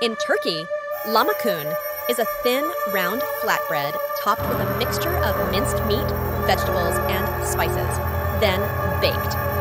In Turkey, lahmacun is a thin, round flatbread topped with a mixture of minced meat, vegetables, and spices, then baked.